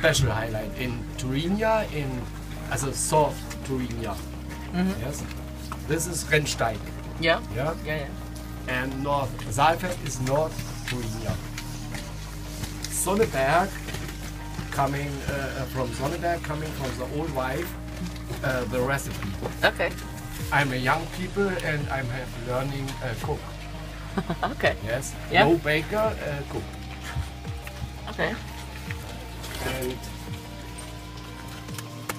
special highlight in Thuringia, in also South Thuringia. Yes, this is Rennsteig. Yeah. Yeah, Yeah, yeah. and North Saalfeld is North Thuringia. Sonneberg, coming uh, uh, from Sonneberg, coming from the old wife, uh, the recipe. Okay. I'm a young people and I'm have learning uh, cook. Okay. Yes, Yeah. no baker, uh, cook. Okay. And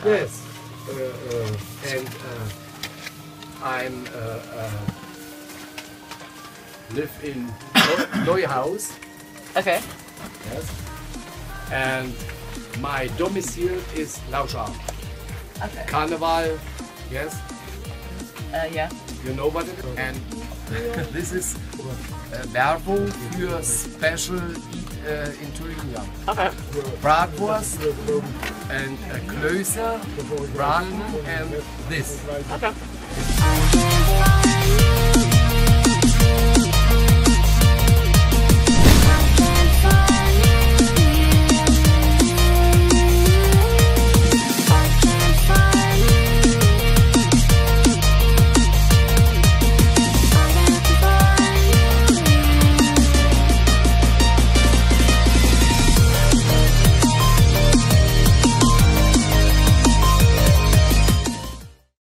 yes, uh, uh, and uh, I'm uh, uh, live in Neu- Neuhaus, Okay. yes, and my domicile is Lauscha. Okay. Carnival, yes, Uh, yeah. you know what it is. And this is uh, Werbung für Special uh, in Thuringia. Okay. bratwurst and a klöße, braten and this. Okay.